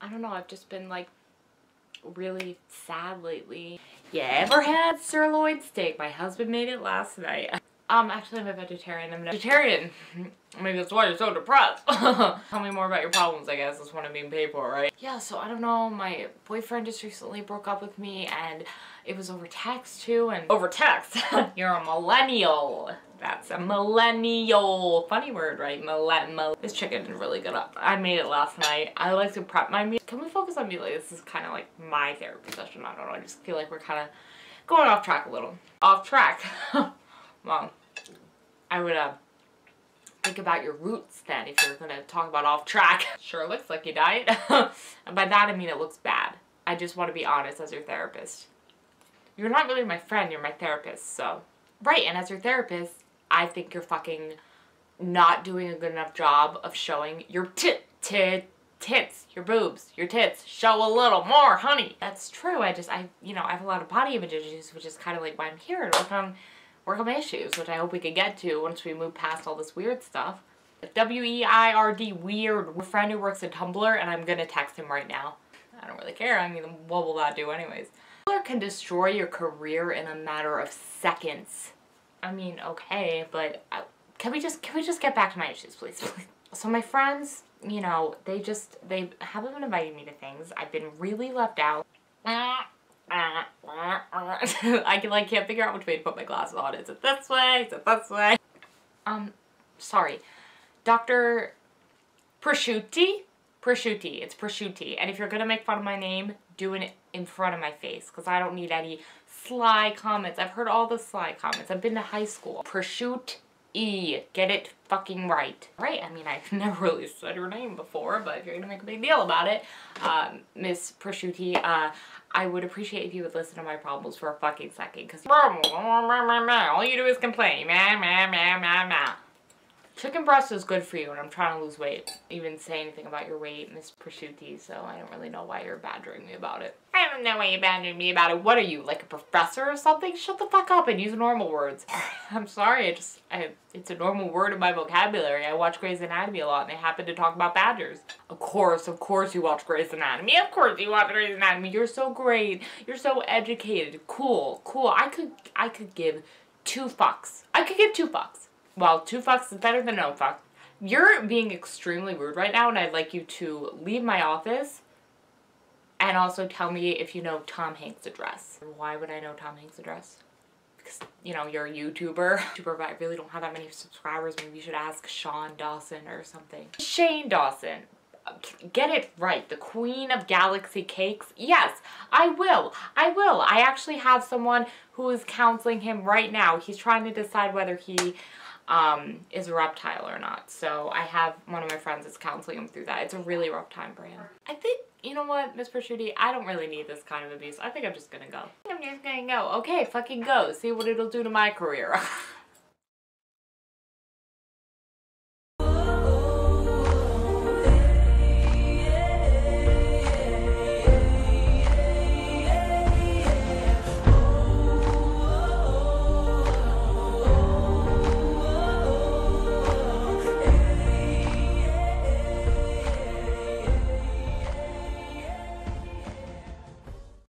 I don't know, I've just been like really sad lately. Yeah, ever had sirloin steak? My husband made it last night. Um, actually I'm a vegetarian. I'm a vegetarian. Maybe that's why you're so depressed. Tell me more about your problems, I guess. That's what I'm being paid for, right? Yeah, so I don't know. My boyfriend just recently broke up with me and it was over text too and over text. you're a millennial. That's a millennial. Funny word, right? Millennial. This chicken is really good. I made it last night. I like to prep my meal. Can we focus on me? Like, This is kind of like my therapy session. I don't know. I just feel like we're kind of going off track a little. Off track. well, I would uh, think about your roots then if you're going to talk about off track. Sure looks like you dyed. and by that I mean it looks bad. I just want to be honest as your therapist. You're not really my friend, you're my therapist, so. Right, and as your therapist, I think you're fucking not doing a good enough job of showing your tit, tit, tits, your boobs, your tits. Show a little more, honey. That's true. I just, I, you know, I have a lot of body image issues, which is kind of like why I'm here to work on, work on my issues, which I hope we can get to once we move past all this weird stuff. W-E-I-R-D, weird. A friend who works at Tumblr, and I'm gonna text him right now. I don't really care. I mean, what will that do anyways? Tumblr can destroy your career in a matter of seconds. I mean, okay, but uh, can we just can we just get back to my issues, please? so my friends, you know, they just they haven't been inviting me to things. I've been really left out. I can like can't figure out which way to put my glasses on. Is it this way? Is it this way? Um, sorry, Dr. Prosciutti. Prosciutti. It's Prosciutti. And if you're gonna make fun of my name, do it in front of my face because I don't need any sly comments. I've heard all the sly comments. I've been to high school. Prosciut E. Get it fucking right. Right, I mean, I've never really said her name before, but if you're gonna make a big deal about it, um, Miss Prosciutti, uh, I would appreciate if you would listen to my problems for a fucking second, because all you do is complain. Chicken breast is good for you and I'm trying to lose weight. Even say anything about your weight, Miss Prosciutti, so I don't really know why you're badgering me about it. I don't know why you're badgering me about it. What are you, like a professor or something? Shut the fuck up and use normal words. I'm sorry, I just, I, it's a normal word in my vocabulary. I watch Grey's Anatomy a lot and they happen to talk about badgers. Of course, of course you watch Grey's Anatomy. Of course you watch Grey's Anatomy. You're so great. You're so educated. Cool, cool. I could, I could give two fucks. I could give two fucks well, two fucks is better than no fuck. You're being extremely rude right now, and I'd like you to leave my office and also tell me if you know Tom Hanks' address. Why would I know Tom Hanks' address? Because, you know, you're a YouTuber. YouTuber, but I really don't have that many subscribers. Maybe you should ask Sean Dawson or something. Shane Dawson. Get it right. The queen of galaxy cakes? Yes, I will. I will. I actually have someone who is counseling him right now. He's trying to decide whether he um, is a reptile or not. So I have one of my friends that's counseling him through that. It's a really rough time for him. I think, you know what, Miss Prosciutti, I don't really need this kind of abuse. I think I'm just gonna go. I'm just gonna go. Okay, fucking go. See what it'll do to my career.